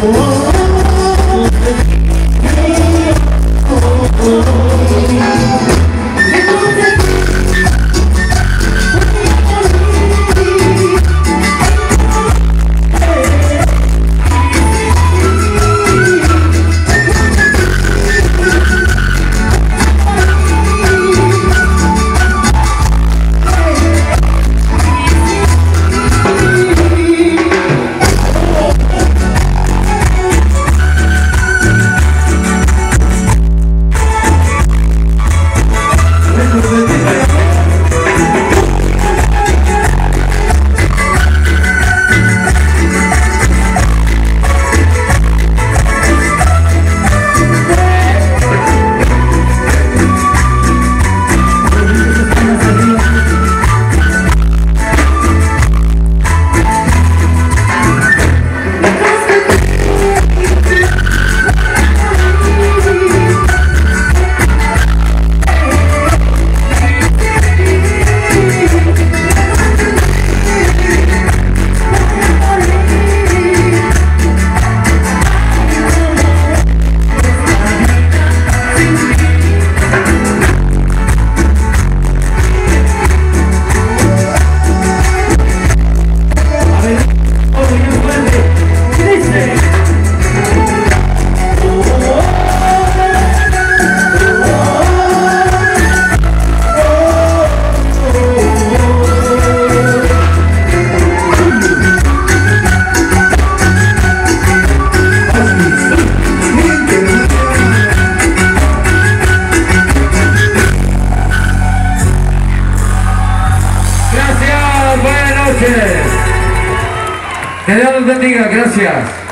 Oh. Que Dios los bendiga, gracias.